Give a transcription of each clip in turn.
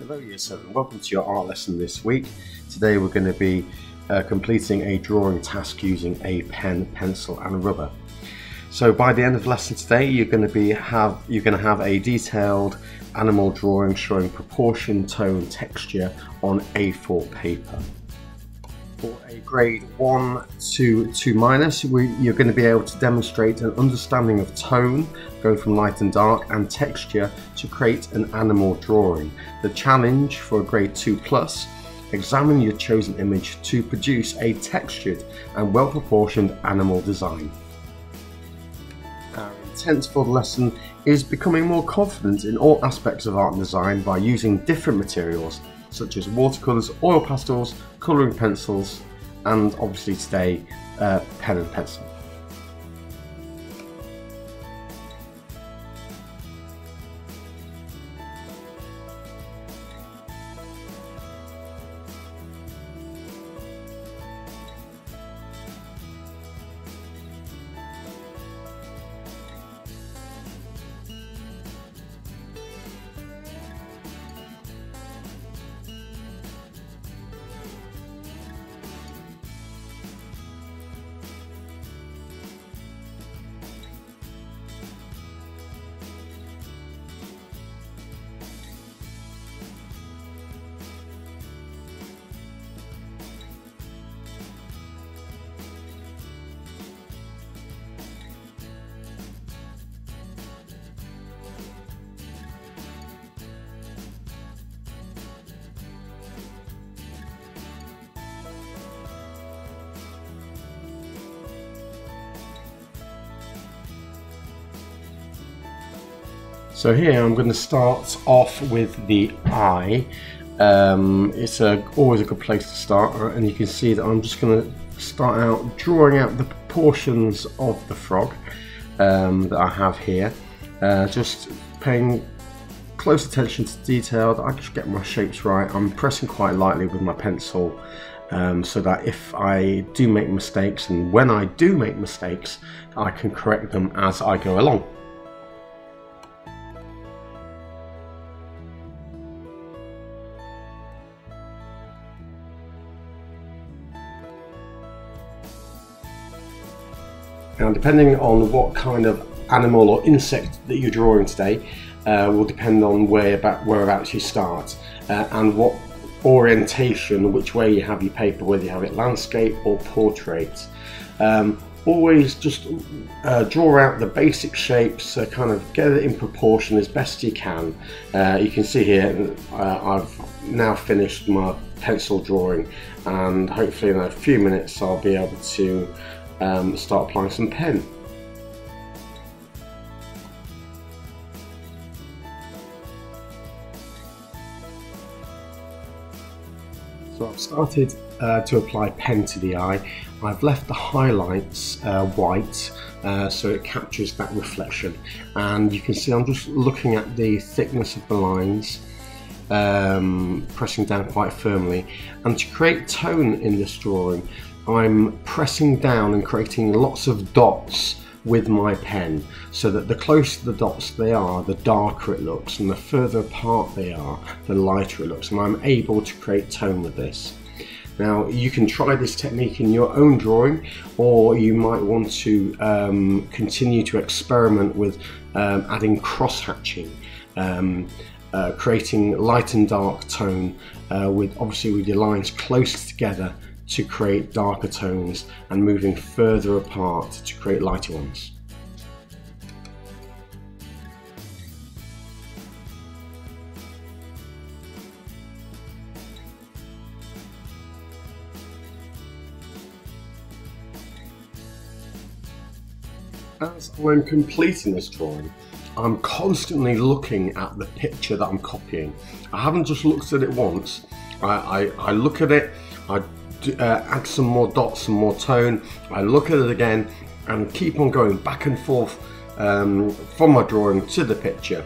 Hello Year 7, welcome to your art lesson this week. Today we're going to be uh, completing a drawing task using a pen, pencil and rubber. So by the end of the lesson today you're going to be have you're going to have a detailed animal drawing showing proportion, tone, texture on A4 paper. For a grade 1 to 2 minus, you're going to be able to demonstrate an understanding of tone, going from light and dark, and texture to create an animal drawing. The challenge for a grade 2 plus, examine your chosen image to produce a textured and well proportioned animal design. Our intent for the lesson is becoming more confident in all aspects of art and design by using different materials such as watercolours, oil pastels, colouring pencils, and obviously today, uh, pen and pencil. So here I'm going to start off with the eye. Um, it's a, always a good place to start and you can see that I'm just going to start out drawing out the proportions of the frog um, that I have here. Uh, just paying close attention to detail that I just get my shapes right. I'm pressing quite lightly with my pencil um, so that if I do make mistakes and when I do make mistakes I can correct them as I go along. Now depending on what kind of animal or insect that you're drawing today uh, will depend on where about, whereabouts you start uh, and what orientation, which way you have your paper, whether you have it landscape or portrait. Um, always just uh, draw out the basic shapes, uh, kind of get it in proportion as best you can. Uh, you can see here uh, I've now finished my pencil drawing and hopefully in a few minutes I'll be able to um, start applying some pen. So I've started uh, to apply pen to the eye. I've left the highlights uh, white uh, so it captures that reflection and you can see I'm just looking at the thickness of the lines um, pressing down quite firmly and to create tone in this drawing I'm pressing down and creating lots of dots with my pen so that the closer the dots they are the darker it looks and the further apart they are the lighter it looks and I'm able to create tone with this. Now you can try this technique in your own drawing or you might want to um, continue to experiment with um, adding cross hatching. Um, uh, creating light and dark tone uh, with obviously with your lines close together to create darker tones and moving further apart to create lighter ones. As I'm completing this drawing, I'm constantly looking at the picture that I'm copying. I haven't just looked at it once, I, I, I look at it, I uh, add some more dots, some more tone. I look at it again and keep on going back and forth um, from my drawing to the picture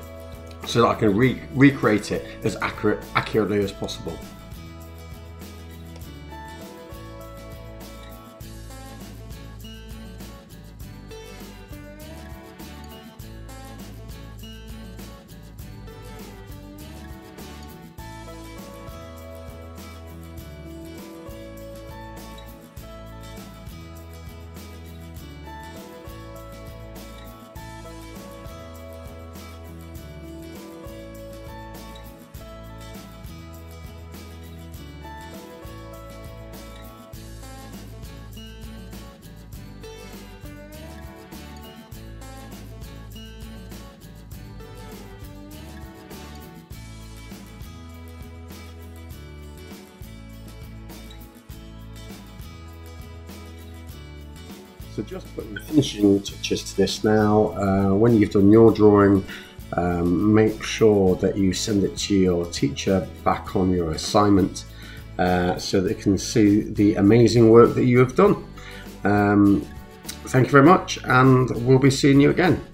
so that I can re recreate it as accurate, accurately as possible. So just putting finishing touches to this now. Uh, when you've done your drawing, um, make sure that you send it to your teacher back on your assignment uh, so they can see the amazing work that you have done. Um, thank you very much, and we'll be seeing you again.